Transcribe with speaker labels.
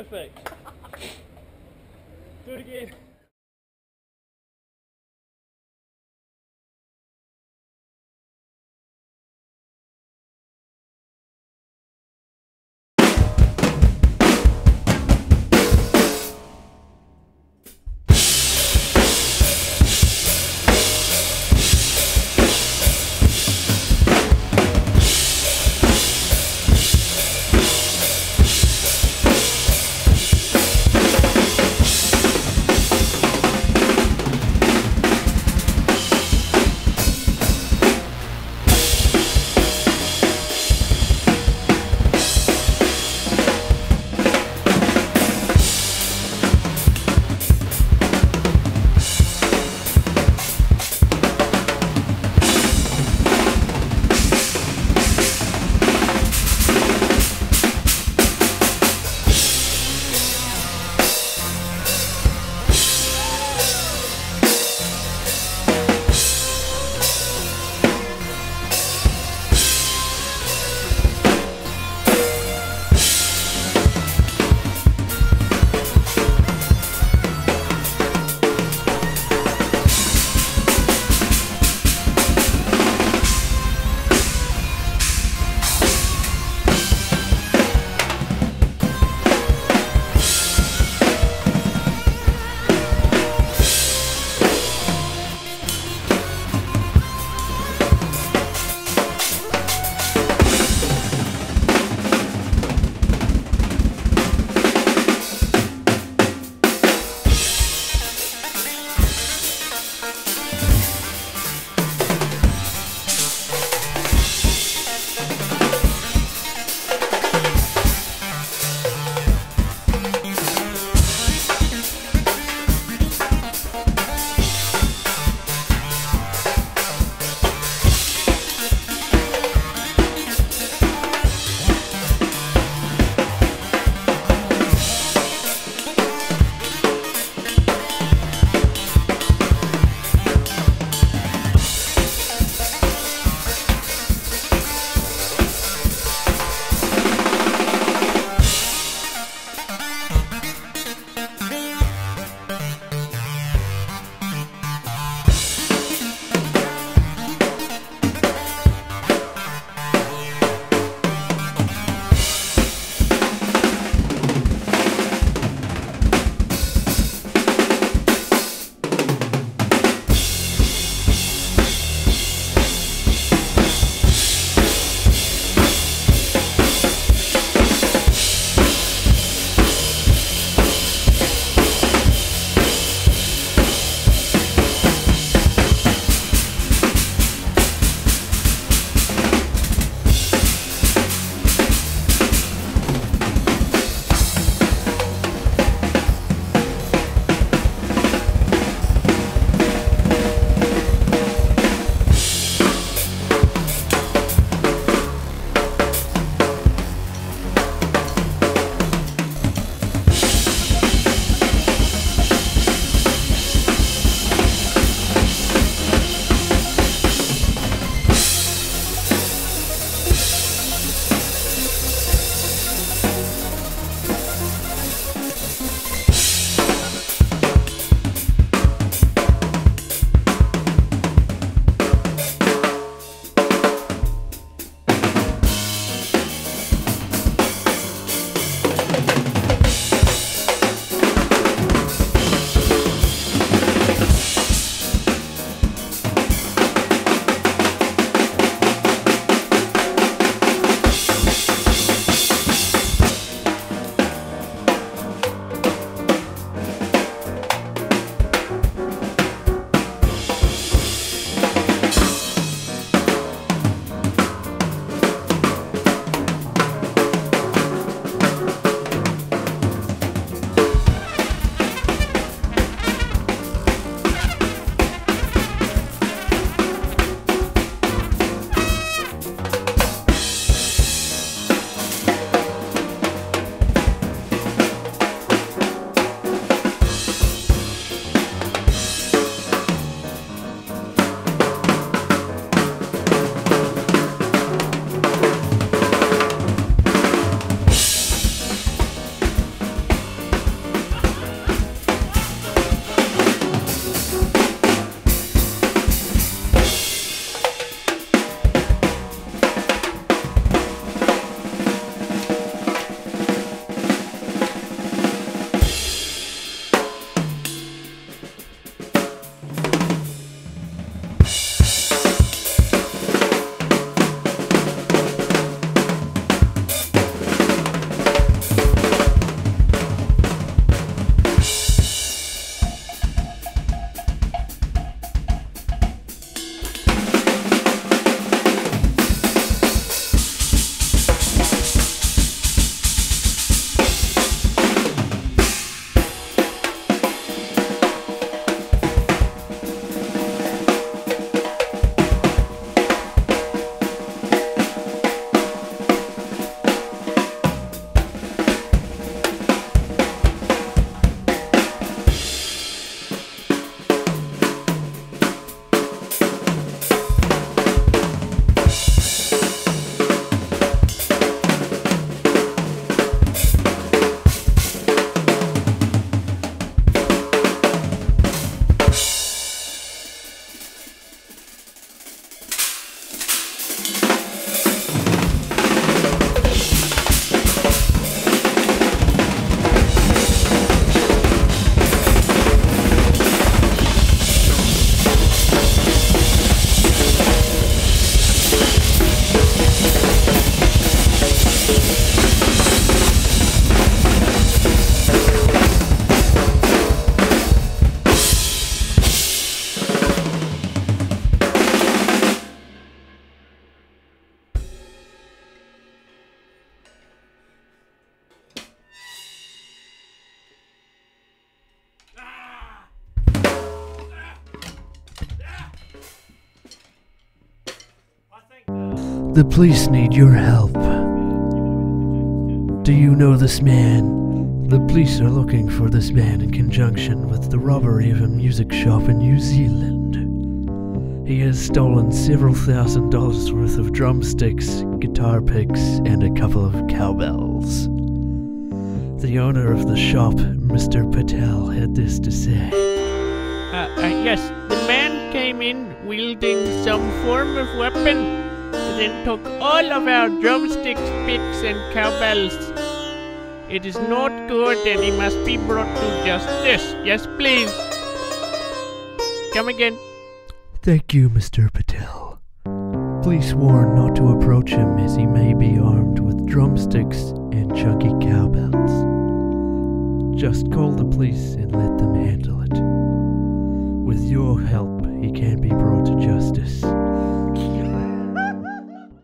Speaker 1: Perfect. Do it again. The police need your help. Do you know this man? The police are looking for this man in conjunction with the robbery of a music shop in New Zealand. He has stolen several thousand dollars worth of drumsticks, guitar picks, and a couple of cowbells. The owner of the shop, Mr. Patel, had this to say.
Speaker 2: Uh, uh, yes, the man came in wielding some form of weapon, and took all of our drumsticks, picks, and cowbells. It is not good, and he must be brought to justice. Yes, please. Come again.
Speaker 1: Thank you, Mr. Patel. Please warn not to approach him as he may be armed with drumsticks and chunky cowbells. Just call the police and let them handle it. With your help, he can be brought to justice.